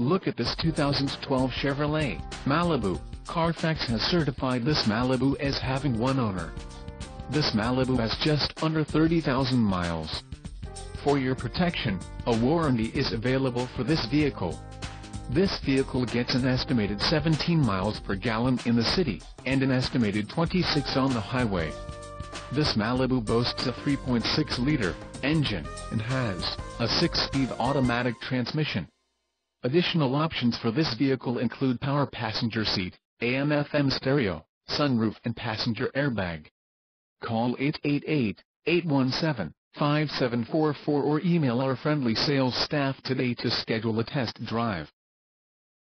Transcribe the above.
Look at this 2012 Chevrolet Malibu. Carfax has certified this Malibu as having one owner. This Malibu has just under 30,000 miles. For your protection, a warranty is available for this vehicle. This vehicle gets an estimated 17 miles per gallon in the city, and an estimated 26 on the highway. This Malibu boasts a 3.6-liter engine, and has a 6-speed automatic transmission. Additional options for this vehicle include power passenger seat, AM-FM stereo, sunroof and passenger airbag. Call 888-817-5744 or email our friendly sales staff today to schedule a test drive.